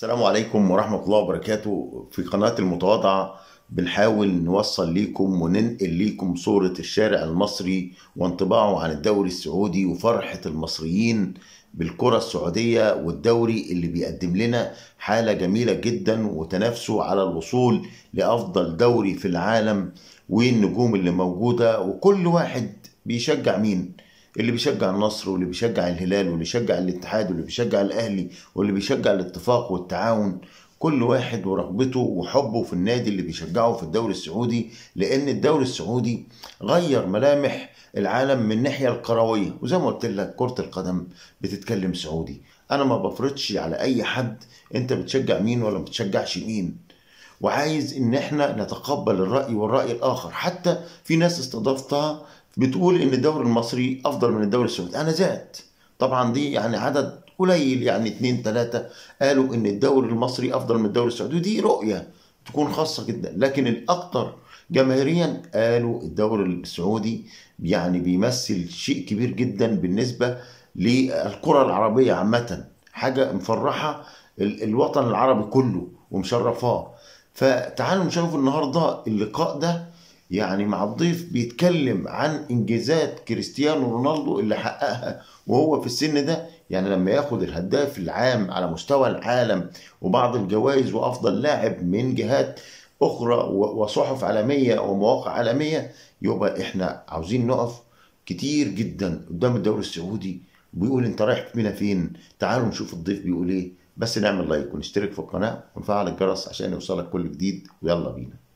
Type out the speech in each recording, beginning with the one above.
السلام عليكم ورحمة الله وبركاته. في قناة المتواضعة بنحاول نوصل ليكم وننقل ليكم صورة الشارع المصري وانطباعه عن الدوري السعودي وفرحة المصريين بالكرة السعودية والدوري اللي بيقدم لنا حالة جميلة جدا وتنافسه على الوصول لأفضل دوري في العالم والنجوم اللي موجودة. وكل واحد بيشجع مين؟ اللي بيشجع النصر واللي بيشجع الهلال واللي بيشجع الاتحاد واللي بيشجع الأهلي واللي بيشجع الاتفاق والتعاون كل واحد ورغبته وحبه في النادي اللي بيشجعه في الدوري السعودي لأن الدوري السعودي غير ملامح العالم من الناحية الكروية. وزي ما قلت لك كرة القدم بتتكلم سعودي. أنا ما بفرضش على أي حد أنت بتشجع مين ولا ما بتشجعش مين. وعايز إن إحنا نتقبل الرأي والرأي الآخر. حتى في ناس استضفتها بتقول إن الدوري المصري أفضل من الدوري السعودي. أنا زاد طبعا دي يعني عدد قليل يعني اتنين تلاتة قالوا إن الدوري المصري أفضل من الدوري السعودي ودي رؤية تكون خاصة جدا. لكن الأكثر جماهيريا قالوا الدوري السعودي يعني بيمثل شيء كبير جدا بالنسبة للكرة العربية عامة. حاجة مفرحة ال- الوطن العربي كله ومشرفاه. فتعالوا نشوف النهارده اللقاء ده يعني مع الضيف بيتكلم عن إنجازات كريستيانو رونالدو اللي حققها وهو في السن ده يعني لما ياخد الهداف العام على مستوى العالم وبعض الجوائز وأفضل لاعب من جهات أخرى وصحف عالمية ومواقع عالمية يبقى إحنا عاوزين نقف كتير جدا قدام الدوري السعودي. بيقول أنت رايح بينا فين؟ تعالوا نشوف الضيف بيقول إيه. بس نعمل لايك ونشترك في القناة ونفعل الجرس عشان يوصلك كل جديد. ويلا بينا.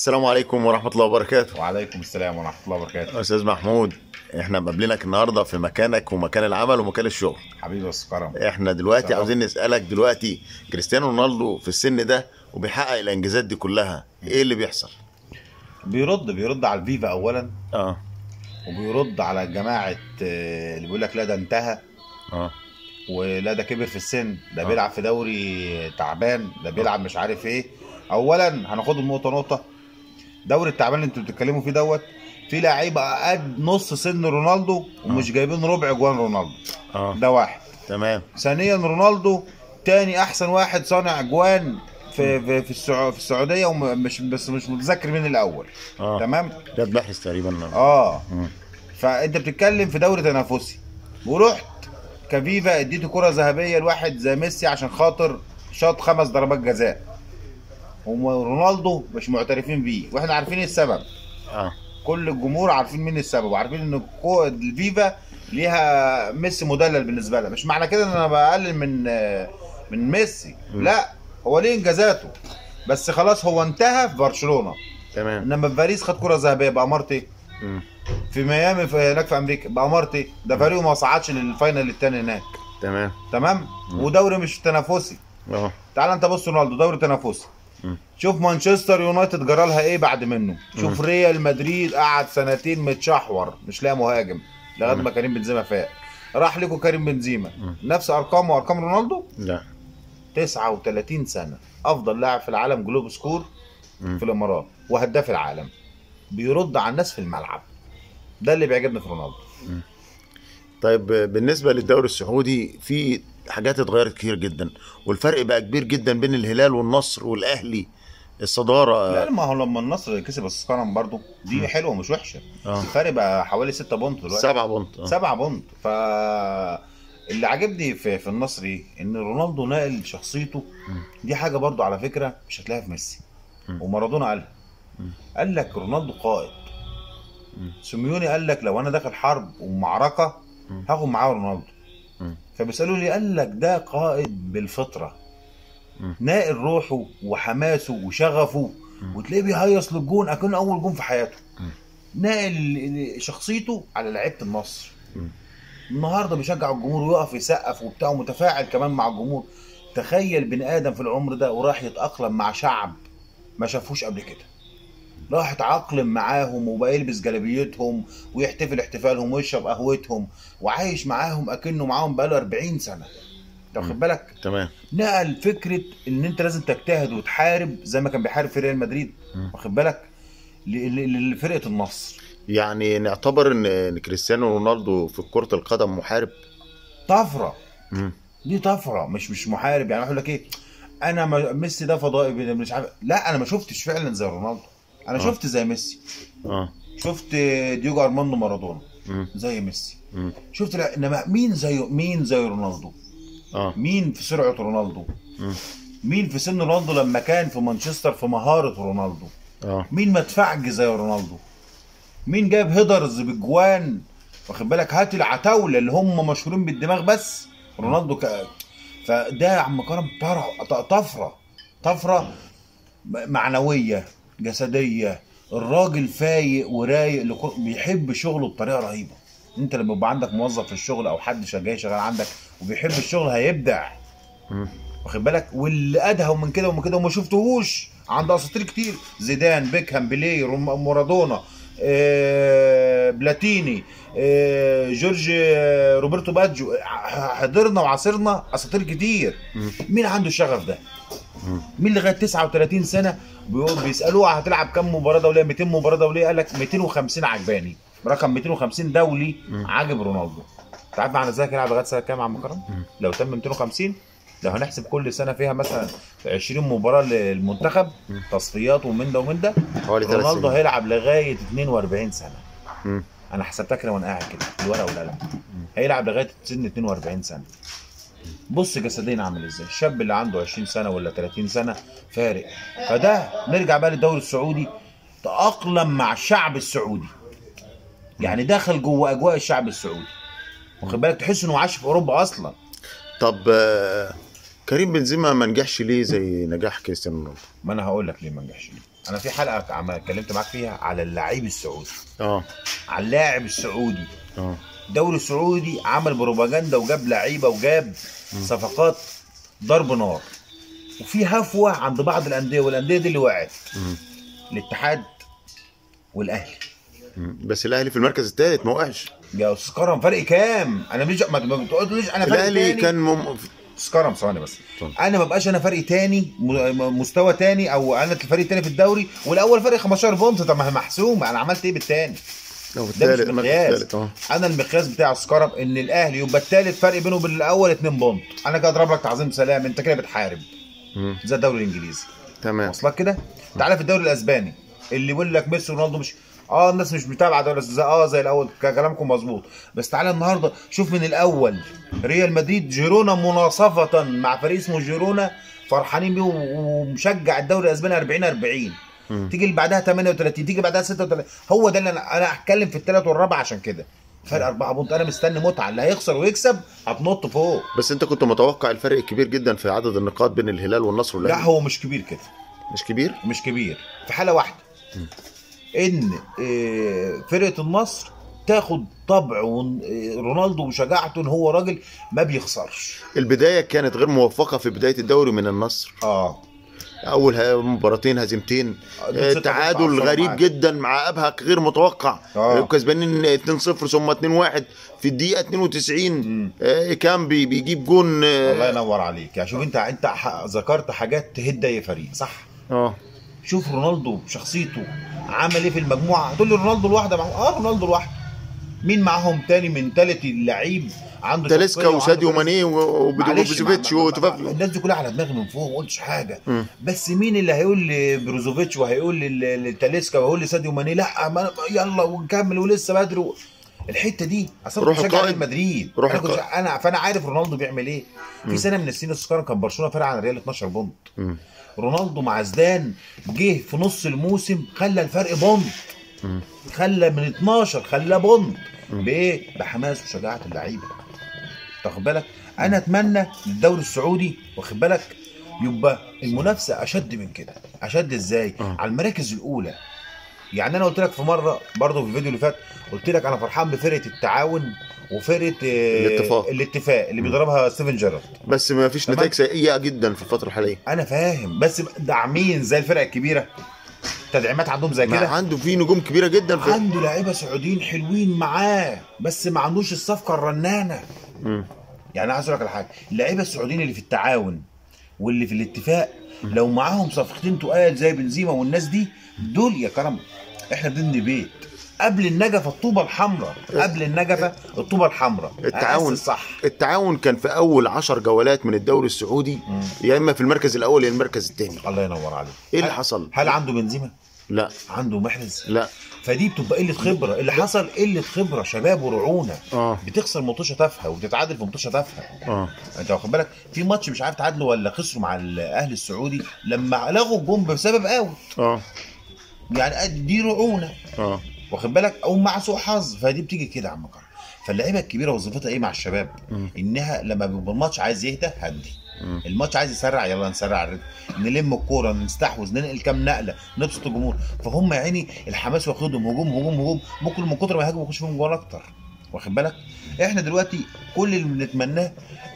السلام عليكم ورحمة الله وبركاته. وعليكم السلام ورحمة الله وبركاته. أستاذ محمود إحنا مقابلينك النهارده في مكانك ومكان العمل ومكان الشغل. حبيبي بس كرم. إحنا دلوقتي سلام. عاوزين نسألك دلوقتي كريستيانو رونالدو في السن ده وبيحقق الإنجازات دي كلها إيه اللي بيحصل؟ بيرد بيرد على الفيفا اولا. آه. وبيرد على جماعة آه، اللي بيقول لك لا ده انتهى. آه. ولا ده كبر في السن ده آه. بيلعب في دوري تعبان ده بيلعب مش عارف إيه. اولا هناخدهم نقطة نقطة. دوري التعبان اللي أنتوا بتتكلموا فيه دوت في لعيبة قد نص سن رونالدو ومش جايبين ربع جوان رونالدو. آه. ده واحد. تمام. ثانيا رونالدو تاني أحسن واحد صانع اجوان في في في, السعو... في السعودية ومش بس مش متذكر مين الأول. آه. تمام؟ ده باحث تقريبا. آه. مم. فأنت بتتكلم في دوري تنافسي. ورحت كفيفا اديته كرة ذهبية لواحد زي ميسي عشان خاطر شاط خمس ضربات جزاء. ورونالدو مش معترفين بيه. وإحنا عارفين السبب. آه. كل الجمهور عارفين مين السبب وعارفين إن الفيفا ليها ميسي مدلل بالنسبة لها. مش معنى كده إن أنا بقلل من من ميسي. م. لا هو ليه إنجازاته؟ بس خلاص هو انتهى في برشلونة. تمام. إنما في باريس خد كرة ذهبية باماره إيه. في ميامي في هناك في أمريكا باماره إيه ده فريقه ما صعدش لل final التاني هناك. تمام. تمام؟ م. ودوري مش تنافسي. آه. تعال أنت بص رونالدو دوري تنافسي. شوف مانشستر يونايتد جرى لها إيه بعد منه. شوف ريال مدريد قعد سنتين متشحور مش لاقي مهاجم لغاية. ما كريم بنزيما فاق. راح لكم كريم بنزيما. نفس ارقامه وأرقام رونالدو؟ لا. 39 سنة. أفضل لاعب في العالم Globe Soccer. في الإمارات وهداف العالم. بيرد على الناس في الملعب. ده اللي بيعجبني في رونالدو. طيب بالنسبة للدوري السعودي في حاجات اتغيرت كتير جدا والفرق بقى كبير جدا بين الهلال والنصر والأهلي الصدارة لا ما هو لما النصر كسب السوبر كم برضو دي حلوة مش وحشة آه الفرق بقى حوالي 6 point دلوقتي سبعة point آه. سبعة point ف اللي عاجبني في في النصر إيه؟ إن رونالدو نقل شخصيته. دي حاجة برضو على فكرة مش هتلاقيها في ميسي. ومارادونا قالها. قال لك رونالدو قائد. سيميوني قال لك لو أنا داخل حرب ومعركة. هاخد معاه رونالدو. فبيسألوا لي قال لك ده قائد بالفطرة مم. ناقل روحه وحماسه وشغفه. وتلاقيه بيهيص للجون أكنه أول جون في حياته مم. ناقل شخصيته على لعيبة النصر. النهارده بيشجع الجمهور ويقف يسقف وبتاع ومتفاعل كمان مع الجمهور تخيل بني آدم في العمر ده وراح يتأقلم مع شعب ما شافوش قبل كده راح يتعاقلم معاهم وبقى يلبس جلابيتهم ويحتفل احتفالهم ويشرب قهوتهم وعايش معاهم أكنه معاهم بقاله 40 سنة. انت واخد بالك؟ تمام. نقل فكرة إن أنت لازم تجتهد وتحارب زي ما كان بيحارب في ريال مدريد. واخد بالك؟ لفرقة النصر. يعني نعتبر ان كريستيانو رونالدو في كرة القدم محارب. طفرة. مم. دي طفرة مش مش محارب. يعني يقول لك إيه؟ أنا ميسي ده فضائي مش عارف. لا أنا ما شفتش فعلا زي رونالدو. أنا آه. شفت زي ميسي. آه. شفت دييجو ارماندو مارادونا. زي ميسي. مم. شفت لا انما مين زي مين زي رونالدو؟ آه. مين في سرعة رونالدو؟ مم. مين في سن رونالدو لما كان في مانشستر في مهارة رونالدو؟ آه. مين مدفعج زي رونالدو؟ مين جايب headers بالجوان واخد بالك؟ هات العتاولة اللي هم مشهورين بالدماغ بس. رونالدو ك... فده يا عم كرم طفرة طفرة معنوية. جسدية. الراجل فايق ورايق لكل... بيحب شغله بطريقة رهيبة. انت لما يبقى عندك موظف في الشغل أو حد جاي شغال عندك وبيحب الشغل هيبدع. واخد بالك؟ واللي ادهى من كده ومن كده وما شفتهوش. عند اساطير كتير. زيدان بيكهام بيليه مارادونا. بلاتيني آه، جورج آه، روبرتو باجيو ح- حضرنا وعاصرنا أساطير كتير. مين عنده الشغف ده. مين لغاية 39 سنة بيسألوه هتلعب كام مباراة دولية 200 مباراة دولية قال لك 250 عجباني رقم 250 دولي. عاجب رونالدو انت عارف معنى ذلك يلعب لغاية سنة كام يا عم كرم؟ لو تم 250 لو هنحسب كل سنة فيها مثلا 20 مباراة للمنتخب. تصفيات ومن ده ومن ده. رونالدو هيلعب لغاية 42 سنة. مم. أنا حسبتها كده وأنا قاعد كده الورقة والقلم هيلعب لغاية سن 42 سنة. بص جسديا عامل إزاي. الشاب اللي عنده 20 سنة ولا 30 سنة فارق. فده نرجع بقى للدوري السعودي تأقلم مع الشعب السعودي. يعني دخل جوه أجواء الشعب السعودي. واخد بالك؟ تحس إنه عاش في أوروبا أصلا. طب آه، كريم بنزيما ما نجحش ليه زي نجاح كريستيانو رونالدو. ما أنا هقول لك ليه ما نجحش ليه. أنا في حلقة عم اتكلمت معاك فيها على اللعيب السعودي. آه. على اللاعب السعودي. آه. الدوري السعودي عمل بروباجندا وجاب لعيبة وجاب صفقات ضرب نار. وفي هفوة عند بعض الأندية والأندية دي اللي وقعت. الاتحاد والأهلي. بس الأهلي في المركز الثالث ما وقعش. يا أستاذ كرم فرق كام؟ أنا مش ما بتقوليش أنا فرق الأهلي كان مم... أستاذ كرم ثواني بس. اتفضل. أنا ما بقاش أنا فرق تاني مستوى تاني أو أنا الفريق التاني في الدوري والأول فرق 15 بونت. طب ما هي محسومه أنا عملت إيه بالتاني؟ لو ده مش مقياس. أه. أنا المقياس بتاع سكرم إن الأهلي يبقى الثالث فرق بينه وبين الأول 2 بونت. أنا كده أضرب لك تعظيم سلام. أنت كده بتحارب. زي الدوري الإنجليزي. تمام. واصلك كده؟ تعالى في الدوري الأسباني. اللي يقول لك ميسي ورونالدو مش آه الناس مش متابعة دوري آه زي الأول كلامكم مظبوط. بس تعالى النهارده شوف من الأول. ريال مدريد جيرونا مناصفة مع فريق اسمه جيرونا فرحانين بيه ومشجع الدوري الأسباني 40 40 مم. تيجي اللي بعدها 38 تيجي بعدها 36 هو ده اللي أنا أنا هتكلم في الثالث والرابع عشان كده. فرق أربعة. بونت أنا مستني متعة. اللي هيخسر ويكسب هتنط فوق. بس أنت كنت متوقع الفرق الكبير جدا في عدد النقاط بين الهلال والنصر لا هو مش كبير كده. مش كبير؟ مش كبير. في حالة واحدة. إن آه، فرقة النصر تاخد طبع آه، رونالدو وشجاعته إن هو راجل ما بيخسرش البداية كانت غير موفقة في بداية الدوري من النصر آه أول مباراتين هزيمتين آه، تعادل غريب معاك. جدا مع أبها غير متوقع آه. آه. كسبانين 2-0 ثم 2-1 في الدقيقة 92 مم. آه، كان بي- بيجيب جون آه الله ينور عليك يعني شوف انت انت ذكرت حاجات تهد اي فريق صح آه. شوف رونالدو بشخصيته عمل إيه في المجموعة. هتقول لي رونالدو لوحده معه آه رونالدو لوحده مين معاهم تاني من تالت اللعيب؟ عنده تاليسكا وساديو ماني وبروزوفيتش الناس دي كلها على دماغي من فوق ما قلتش حاجة. مم. بس مين اللي هيقول لبروزوفيتش وهيقول لتاليسكا وهيقول لساديو ماني؟ لا يلا ونكمل ولسه بدري. الحتة دي أصلا روح. ريال مدريد روح أنا كنت. أنا فأنا عارف رونالدو بيعمل إيه في سنة من السنين الصغيرة كان برشلونة فارق عن الريال 12 point. رونالدو مع زدان جه في نص الموسم خلى الفرق point. خلى من 12 خلاه point بايه؟ بحماس وشجاعة اللعيبة واخد بالك؟ أنا أتمنى للدوري السعودي واخد بالك يبقى المنافسة أشد من كده أشد إزاي؟ آه. على المراكز الأولى يعني أنا قلت لك في مرة برضه في الفيديو اللي فات قلت لك أنا فرحان بفرقة التعاون وفرقة آه، الاتفاق. الاتفاق اللي بيضربها ستيفن جيرارد. بس ما فيش. نتائج سيئة جدا في الفترة الحالية. أنا فاهم بس داعمين زي الفرق الكبيرة. تدعيمات عندهم زي كده؟ عنده في نجوم كبيرة جدا في عنده لعيبة سعوديين حلوين معاه بس ما عندوش الصفقة الرنانة. مم. يعني عايز أقول لك على حاجة اللعيبة السعوديين اللي في التعاون واللي في الاتفاق لو معاهم صفقتين تقال زي بنزيما والناس دي دول يا كرم إحنا بنبني بيت. قبل النجفة الطوبة الحمراء. قبل النجفة الطوبة الحمراء. التعاون صح. التعاون كان في أول عشر جولات من الدوري السعودي. يا إما في المركز الأول يا المركز الثاني. الله ينور عليك. إيه اللي حصل؟ هل عنده بنزيما؟ لا. عنده محرز؟ لا. فدي بتبقى قلة خبرة. اللي حصل قلة خبرة. شباب ورعونة. آه. بتخسر مطوشه تافهة وبتتعادل في مطوشه تافهة. آه. أنت واخد بالك في ماتش مش عارف تعادلوا ولا خسروا مع الأهلي السعودي لما لغوا الجون بسبب أوت. آه. يعني دي رعونة. آه. واخد بالك؟ أو مع سوء حظ. فدي بتيجي كده يا عم كرم. فاللعيبة الكبيرة وظيفتها إيه مع الشباب؟ مم. إنها لما بيبقى الماتش عايز يهدى هدي. الماتش عايز يسرع يلا نسرع الريتم. نلم الكورة نستحوذ ننقل كام نقلة نبسط الجمهور. فهم يا عيني الحماس واخدهم هجوم هجوم هجوم. ممكن من كتر ما يهاجموا يخش فيهم جوان أكتر. واخد بالك؟ إحنا دلوقتي كل اللي بنتمناه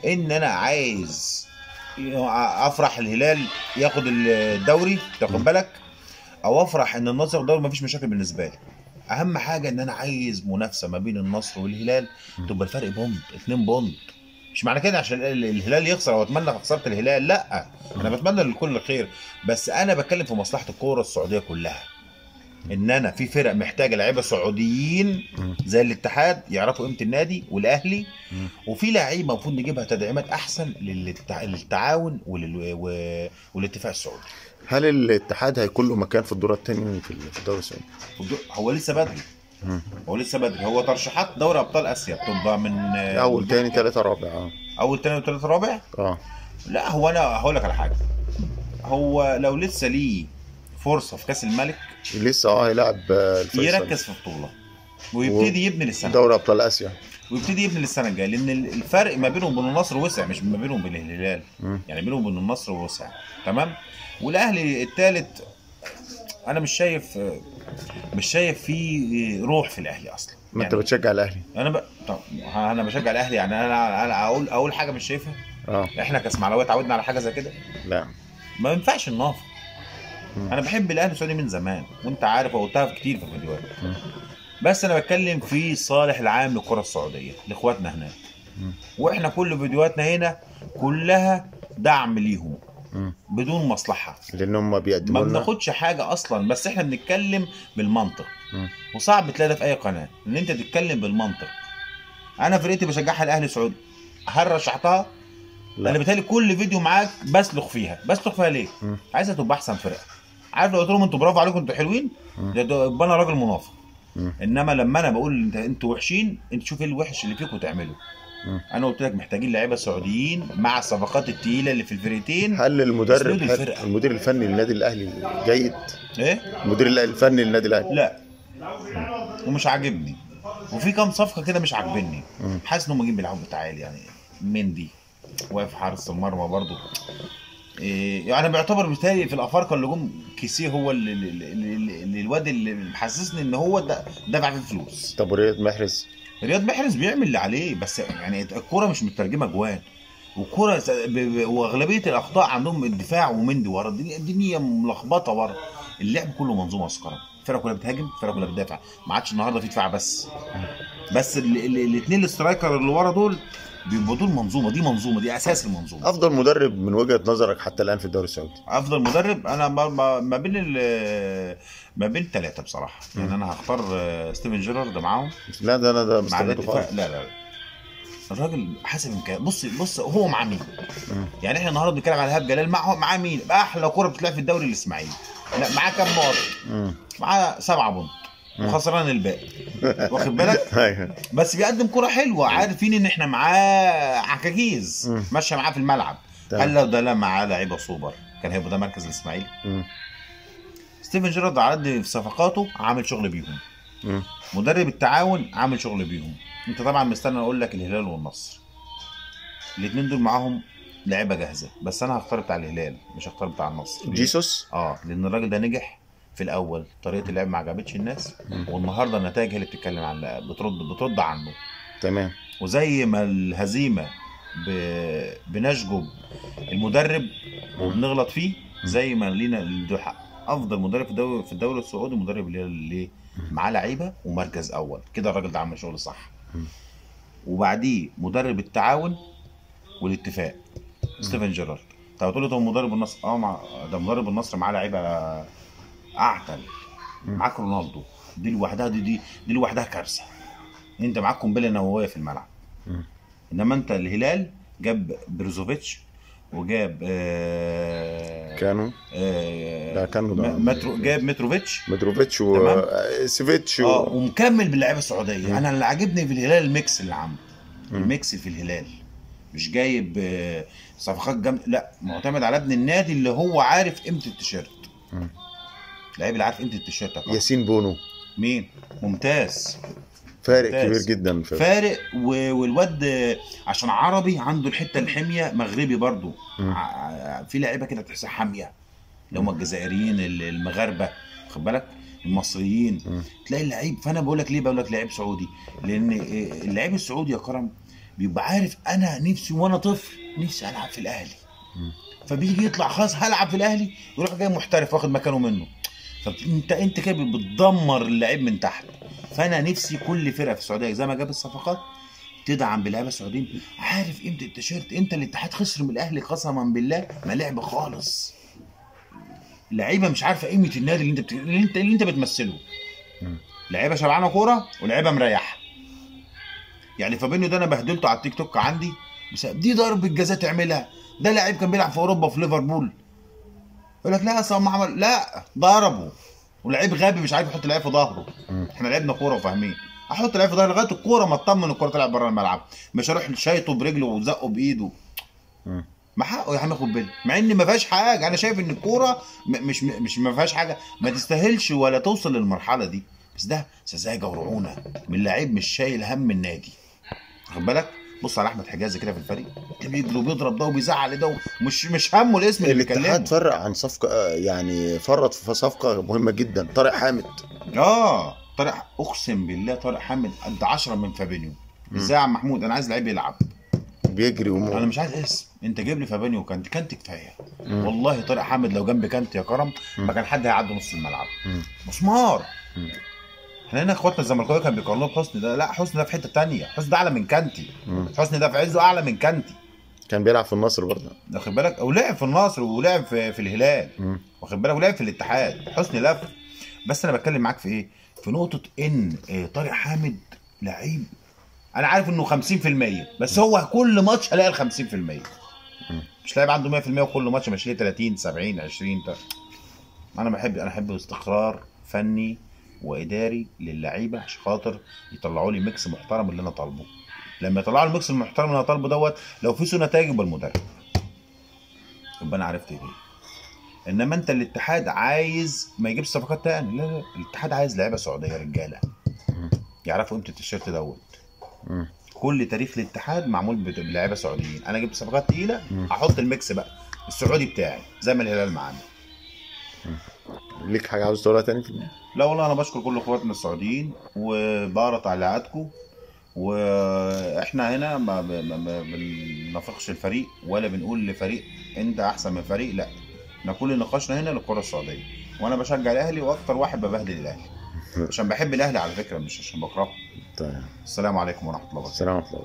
إن أنا عايز أفرح الهلال ياخد الدوري. تاخد بالك؟ أو افرح ان النصر ياخد الدوري مفيش مشاكل بالنسبة لي. اهم حاجة ان أنا عايز منافسة ما بين النصر والهلال. تبقى الفرق point اتنين point. مش معنى كده عشان ال- الهلال يخسر أو اتمنى خسارة الهلال لأ. أنا بتمنى للكل الخير بس أنا بتكلم في مصلحة الكورة السعودية كلها. ان أنا في فرق محتاجة لعيبة سعوديين. زي الاتحاد يعرفوا قيمة النادي والأهلي. وفي لعيبة المفروض نجيبها تدعيمات أحسن للتع- للتعاون. والاتفاق السعودي هل الاتحاد هيكون له مكان في الدور الثاني في الدوري السعودي؟ هو لسه بدري. هو لسه بدري هو ترشيحات دوري أبطال آسيا بتبقى من أول ثاني ثالثه رابع آه أول تاني وتالت رابع آه لا هو أنا هقول لك على حاجة هو لو لسه ليه فرصة في كأس الملك لسه آه هيلاعب آه، الفيصل يركز في بطوله ويبتدي يبني للسنه دوري أبطال آسيا. ويبتدي يبني للسنه الجاية لأن الفرق ما بينهم وبين النصر وسع مش ما بينهم وبين الهلال. يعني بينهم وبين النصر وسع. تمام؟ والأهلي الثالث أنا مش شايف مش شايف فيه روح في الأهلي أصلا. ما أنت بتشجع الأهلي. أنا ب... طب أنا بشجع الأهلي. يعني أنا أنا أقول أول حاجة مش شايفها آه. إحنا كاسماعيلاويه اتعودنا على حاجة زي كده؟ لا. ما ينفعش النافق مم. أنا بحب الأهلي السعودي من زمان وأنت عارف وقلتها في كتير في الفيديوهات. بس أنا بتكلم في صالح العام للكرة السعودية لإخواتنا هناك. وإحنا كل فيديوهاتنا هنا كلها دعم ليهم. بدون مصلحة. لأن هم ما بيقدموا لنا. بناخدش حاجة أصلا بس إحنا بنتكلم بالمنطق. وصعب تلاقي ده في أي قناة إن أنت تتكلم بالمنطق. أنا فرقتي بشجعها الأهلي السعودي هل رشحتها؟ لا. أنا بالتالي كل فيديو معاك بسلخ فيها. بسلخ فيها ليه. عايزها تبقى أحسن فرقة. عارف لو قلت لهم أنتوا برافو عليكم أنتوا حلوين يبقى أنا راجل منافق. انما لما أنا بقول انت أنتوا وحشين انت شوف إيه الوحش اللي فيكم وتعمله مم. أنا قلت لك محتاجين لعيبة سعوديين مع الصفقات التقيلة اللي في الفرقتين. هل المدرب الفرقة. المدير الفني للنادي الأهلي جيد؟ إيه؟ المدير الفني للنادي الأهلي. لا. ومش عاجبني. وفي كام صفقة كده مش عاجبني. حاسس ان هم جايين بيلعبوا. تعالي يعني مندي واقف حارس المرمى برضو إيه يعني بيعتبر بالتالي في الأفارقة اللي جم كيسيه هو اللي, اللي, اللي, اللي الواد اللي محسسني إن هو دفع فيه فلوس طب ورياض محرز؟ رياض محرز بيعمل اللي عليه بس يعني الكورة مش مترجمة جوان. والكوره وأغلبية الأخطاء عندهم الدفاع ومندي ورا. الدنيا ملخبطة ورا. اللعب كله منظومة متسكرة الفرقه كلها بتهاجم الفرقه كلها بتدافع. ما عادش النهارده في دفاع بس. بس الاثنين ال striker اللي ورا دول بيبقوا دول منظومة دي منظومة دي أساس المنظومة. أفضل مدرب من وجهة نظرك حتى الآن في الدوري السعودي؟ أفضل مدرب أنا ما, ما, ما بين ما بين ثلاثة بصراحة. يعني أنا هختار ستيفن جيرارد معاهم. لا ده أنا ده مع الاتفاق. لا لا. الراجل حسب امكانياته بص بص هو مع مين؟ مم. يعني إحنا النهارده بنتكلم على إيهاب جلال معه معاه مين؟ أحلى كوره بتلعب في الدوري الإسماعيلي لا معاه كام نقط؟ مم. معاه سبعه point مم. وخسران الباقي واخد بالك؟ أيوه بس بيقدم كوره حلوة عارفين إن إحنا معاه عكاكيز. ماشية معاه في الملعب. هل لو ده لا معاه لعيبة سوبر كان هيبقى ده مركز الإسماعيلي. ستيفن جيرارد على قد في صفقاته عامل شغل بيهم. مدرب التعاون عامل شغل بيهم انت طبعا مستني أقول لك الهلال والنصر. الاثنين دول معاهم لعيبة جاهزة بس أنا هختار بتاع الهلال مش هختار بتاع النصر؟ جيسوس؟ آه لأن الراجل ده نجح في الأول طريقة اللعب ما عجبتش الناس. والنهاردة النتائج هي اللي بتتكلم عن بترد بترد عنه. تمام. وزي ما الهزيمة ب... بنشجب المدرب وبنغلط فيه زي ما لينا الدو- أفضل مدرب في الدوري في الدوري السعودي مدرب اللي معاه لعيبة ومركز أول. كده الراجل ده عمل شغل صح. وبعديه مدرب التعاون والاتفاق ستيفن جيرارد. طب تقول لي طب مدرب النصر آه مع... ده مدرب النصر معاه لعيبة أعتل. معاك رونالدو. دي لوحدها دي دي دي لوحدها كارثة. أنت معاك قنبله نوويه في الملعب. إنما أنت الهلال جاب بروزوفيتش وجاب آه كانوا آه لا، كانوا ده. م- مترو جاب ميتروفيتش ميتروفيتش. وسافيتش آه و... ومكمل باللعيبة السعودية مم. أنا اللي عاجبني في الهلال ال mix اللي عامله مم. ال mix في الهلال مش جايب آه، صفقات جامدة لا معتمد على ابن النادي اللي هو عارف قيمة التيشيرت مم. اللعيب اللي عارف قيمة التيشيرت. ياسين بونو مين ممتاز فارق ممتاز. كبير جدا في فارق و- والواد عشان عربي عنده الحتة الحمية مغربي برضو. ع- في لعيبة كده تحسها حامية اللي هم الجزائريين ال- المغاربة خد بالك المصريين مم. تلاقي اللعيب فأنا بقول لك ليه بقول لك لعيب سعودي لأن اللعيب السعودي يا كرم بيبقى عارف أنا نفسي وأنا طفل نفسي ألعب في الأهلي مم. فبيجي يطلع خلاص هلعب في الأهلي يروح جاي محترف واخد مكانه منه فانت انت كده بتدمر اللعيب من تحت. فأنا نفسي كل فرقة في السعودية زي ما جاب الصفقات تدعم بلعيبة سعوديين عارف قيمه التيشيرت؟ انت الاتحاد خسر من الأهلي قسما بالله. ما لعب خالص. لعيبة مش عارفة قيمة النادي اللي انت بت... اللي انت اللي انت بتمثله. لعيبة شبعانة كورة ولعيبة مريحة. يعني فابينيو ده أنا بهدلته على التيك توك عندي. دي ضربة جزاء تعملها. ده لعيب كان بيلعب في أوروبا في ليفربول. يقول لك لا اصل هم عمل لا ضربه. ولعيب غبي مش عارف يحط لعيب في ظهره. إحنا لعبنا كورة وفاهمين. أحط لعيب في ظهري لغاية الكورة ما اطمن الكورة تلعب بره الملعب. مش هروح شايطه برجله وزقه بإيده. ما حقه يا عم خد بالك مع إن ما فيهاش حاجة. أنا شايف إن الكورة مش مش ما فيهاش حاجة. ما تستاهلش ولا توصل للمرحلة دي. بس ده سذاجة ورعونة. من لعيب مش شايل هم النادي. خد بالك؟ بص على احمد حجازي كده في الفريق بيجري وبيضرب ده وبيزعل ده ومش مش همه الاسم اللي الاتحاد بيكلمه. فرق عن صفقة يعني فرط في صفقة مهمة جدا طارق حامد. آه طارق أقسم بالله طارق حامد أنت 10 من فابينيو. إزاي يا عم محمود؟ أنا عايز لعيب يلعب. بيجري أنا وم... مش عايز اسم. أنت جيب لي فابينيو وكانت كانت كفاية. مم. والله طارق حامد لو جنب كانت يا كرم. ما كان حد هيعدي نص الملعب. مسمار. إحنا هنا اخواتنا الزملكاوية كانوا بيقارنوه بحسني ده. لا حسني ده في حتة تانية. حسني ده أعلى من كانتي. حسني ده في عزه أعلى من كانتي. كان بيلعب في النصر برضه. واخد بالك؟ ولعب في النصر ولعب في, في الهلال. واخد بالك؟ ولعب في الاتحاد. حسني لف. بس أنا بتكلم معاك في إيه؟ في نقطة إن آه، طارق حامد لعيب. أنا عارف إنه 50% بس هو كل ماتش هلاقي ال 50% مش لاعب عنده 100% وكل ماتش ماشي ليه 30 70 20 تا- أنا بحب أنا أحب استقرار فني وإداري للعيبة عشان خاطر يطلعوا لي mix محترم اللي أنا طالبه. لما يطلعوا ال mix المحترم اللي أنا طالبه دوت لو في سوء نتائج يبقى المدرب. يبقى أنا عرفت إيه. إنما أنت الاتحاد عايز ما يجيبش صفقات تاني. لا لا الاتحاد عايز لعيبة سعودية رجالة. يعرفوا قيمة التيشيرت دوت. كل تاريخ الاتحاد معمول بلعيبة سعوديين. أنا جبت صفقات تقيلة. أحط الميكس بقى. السعودي بتاعي زي ما الهلال معانا. ليك حاجة عاوز تقولها تاني؟ لا والله أنا بشكر كل إخواتنا السعوديين وبقرا تعليقاتكم وإحنا هنا ما, بننافقش الفريق ولا بنقول لفريق أنت أحسن من فريق لا. إحنا كل نقاشنا هنا للكرة السعودية وأنا بشجع الأهلي وأكتر واحد ببهدل الأهلي. عشان بحب الأهلي على فكرة مش عشان بكرهه. طيب. السلام عليكم ورحمة الله وبركاته. السلام عليكم